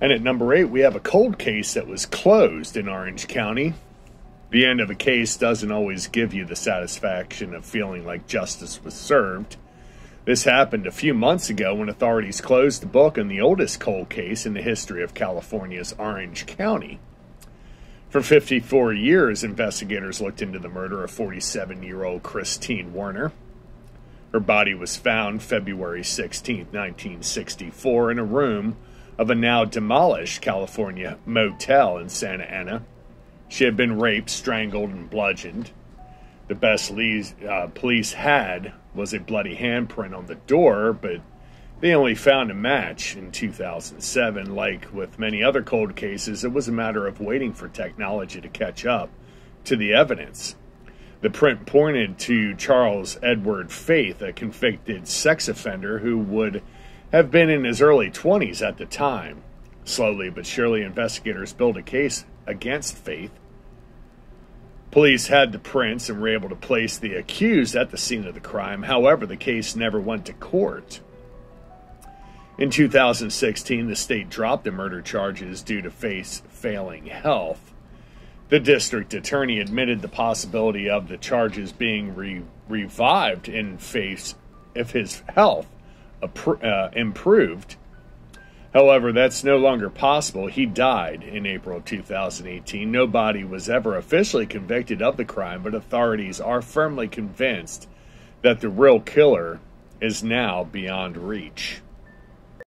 And at number eight, we have a cold case that was closed in Orange County. The end of a case doesn't always give you the satisfaction of feeling like justice was served. This happened a few months ago when authorities closed the book on the oldest cold case in the history of California's Orange County. For 54 years, investigators looked into the murder of 47 year old Christine Werner. Her body was found February 16, 1964, in a room of a now demolished California motel in Santa Ana. She had been raped, strangled, and bludgeoned. The best uh, police had was a bloody handprint on the door, but they only found a match in 2007. Like with many other cold cases, it was a matter of waiting for technology to catch up to the evidence. The print pointed to Charles Edward Faith, a convicted sex offender who would have been in his early 20s at the time. Slowly but surely, investigators built a case against Faith. Police had the prints and were able to place the accused at the scene of the crime. However, the case never went to court. In 2016, the state dropped the murder charges due to Faith's failing health. The district attorney admitted the possibility of the charges being re- revived in Faith's if his health uh, improved. However, that's no longer possible. He died in April 2018. Nobody was ever officially convicted of the crime, but authorities are firmly convinced that the real killer is now beyond reach.